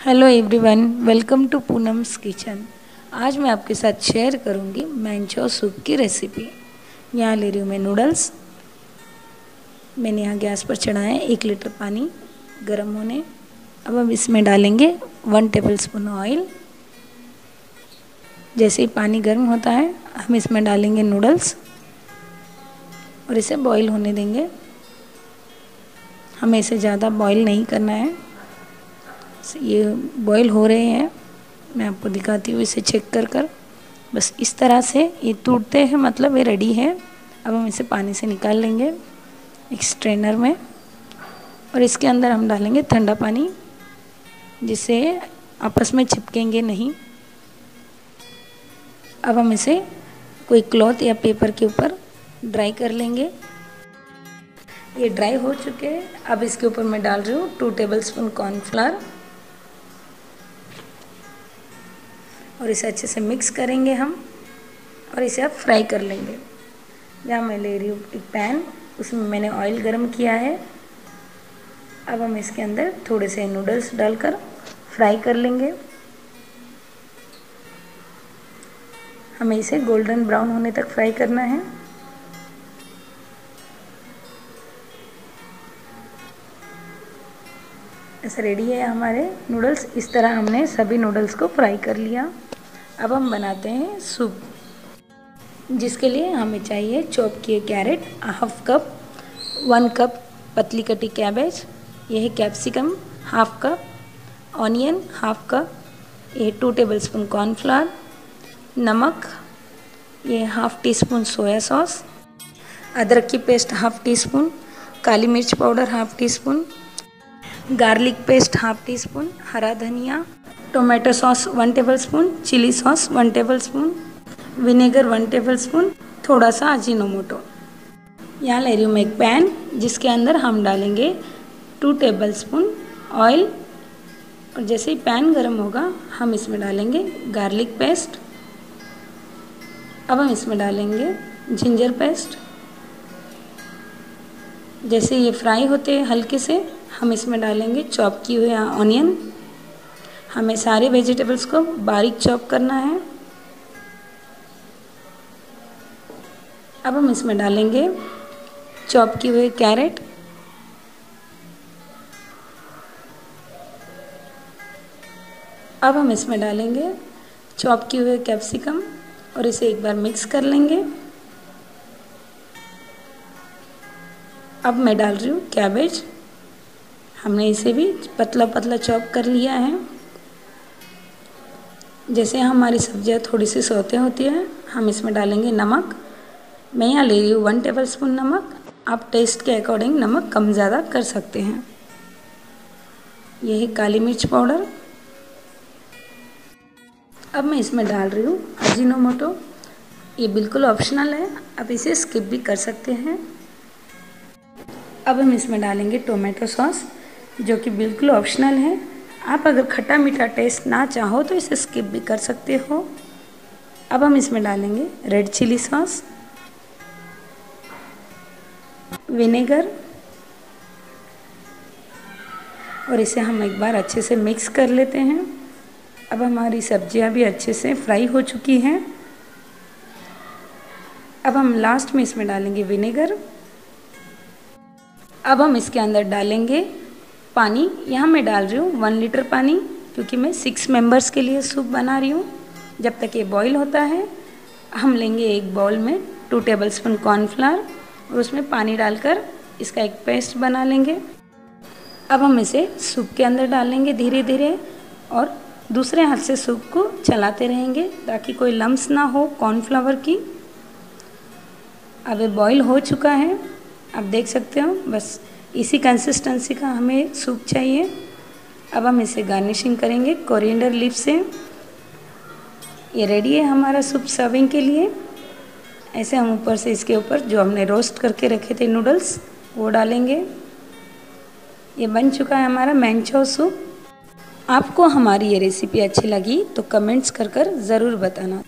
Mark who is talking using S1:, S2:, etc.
S1: Hello everyone welcome to Poonam's kitchen आज मैं आपके साथ शेयर करूँगी मैंचो सूप की रेसिपी यहाँ ले रही हूँ मैं नूडल्स मैंने यहाँ गैस पर चढ़ाया है एक लीटर पानी गर्म होने. अब हम इसमें डालेंगे वन टेबल स्पून ऑयल जैसे ही पानी गर्म होता है, हम इसमें डालेंगे नूडल्स और इसे बॉईल होने देंगे. हमें इसे ज़्यादा बॉईल नहीं करना है. ये बॉईल हो रहे हैं। मैं आपको दिखाती हूँ, इसे चेक कर कर। बस इस तरह से ये टूटते हैं मतलब ये रेडी है। अब हम इसे पानी से निकाल लेंगे एक स्ट्रेनर में और इसके अंदर हम डालेंगे ठंडा पानी जिससे आपस में चिपकेंगे नहीं। अब हम इसे कोई क्लॉथ या पेपर के ऊपर ड्राई कर लेंगे। ये ड्राई हो चुके हैं। अब इसके ऊपर मैं डाल रही हूँ टू टेबल स्पून कॉर्नफ्लावर और इसे अच्छे से मिक्स करेंगे हम और इसे अब फ्राई कर लेंगे। यहाँ मैं ले रही हूँ एक पैन उसमें मैंने ऑयल गर्म किया है। अब हम इसके अंदर थोड़े से नूडल्स डालकर फ्राई कर लेंगे। हमें इसे गोल्डन ब्राउन होने तक फ्राई करना है। ऐसा रेडी है हमारे नूडल्स इस तरह हमने सभी नूडल्स को फ्राई कर लिया। अब हम बनाते हैं सूप जिसके लिए हमें चाहिए चॉप किए carrot half cup one cup पतली कटी कैबेज यह capsicum half cup onion half cup ये टू टेबल स्पून कॉर्नफ्लावर नमक ये half teaspoon soya sauce अदरक की पेस्ट हाफ़ टी स्पून काली मिर्च powder half teaspoon garlic paste half teaspoon हरा धनिया tomato sauce one tablespoon chilli sauce one tablespoon vinegar one tablespoon थोड़ा सा अजीनोमोटो यहाँ ले रही हूँ मैं एक पैन जिसके अंदर हम डालेंगे टू टेबल स्पून ऑयल और जैसे ही पैन गर्म होगा हम इसमें डालेंगे गार्लिक पेस्ट अब हम इसमें डालेंगे जिंजर पेस्ट जैसे ये फ्राई होते हैं हल्के से हम इसमें डालेंगे चॉप की हुई ऑनियन। हमें सारे वेजिटेबल्स को बारीक चॉप करना है। अब हम इसमें डालेंगे चॉप की हुई कैरेट। अब हम इसमें डालेंगे चॉप किए हुए कैप्सिकम और इसे एक बार मिक्स कर लेंगे। अब मैं डाल रही हूँ कैबेज। हमने इसे भी पतला पतला चॉप कर लिया है। जैसे हमारी सब्ज़ियाँ थोड़ी सी सोते होती है, हम इसमें डालेंगे नमक। मैं यहाँ ले रही हूँ वन टेबल स्पून नमक। आप टेस्ट के अकॉर्डिंग नमक कम ज़्यादा कर सकते हैं। यही काली मिर्च पाउडर। अब मैं इसमें डाल रही हूँ अजीनोमोटो ये बिल्कुल ऑप्शनल है, आप इसे स्किप भी कर सकते हैं। अब हम इसमें डालेंगे टोमेटो सॉस जो कि बिल्कुल ऑप्शनल है। आप अगर खट्टा मीठा टेस्ट ना चाहो तो इसे स्किप भी कर सकते हो। अब हम इसमें डालेंगे रेड चिली सॉस विनेगर और इसे हम एक बार अच्छे से मिक्स कर लेते हैं। अब हमारी सब्ज़ियाँ भी अच्छे से फ्राई हो चुकी हैं। अब हम लास्ट में इसमें डालेंगे विनेगर अब हम इसके अंदर डालेंगे पानी यहाँ मैं डाल रही हूँ वन लीटर पानी, क्योंकि मैं सिक्स मेंबर्स के लिए सूप बना रही हूँ। जब तक ये बॉईल होता है, हम लेंगे एक बाउल में टू टेबल स्पून कॉर्नफ्लावर और उसमें पानी डालकर इसका एक पेस्ट बना लेंगे। अब हम इसे सूप के अंदर डालेंगे धीरे धीरे और दूसरे हाथ से सूप को चलाते रहेंगे ताकि कोई लम्स ना हो कॉर्नफ्लावर की। अब ये बॉईल हो चुका है। आप देख सकते हो, बस इसी कंसिस्टेंसी का हमें सूप चाहिए। अब हम इसे गार्निशिंग करेंगे कोरिएंडर लीफ से। ये रेडी है हमारा सूप सर्विंग के लिए। ऐसे हम ऊपर से इसके ऊपर जो हमने रोस्ट करके रखे थे नूडल्स वो डालेंगे। ये बन चुका है हमारा मैंचो सूप आपको हमारी ये रेसिपी अच्छी लगी तो कमेंट्स कर कर ज़रूर बताना।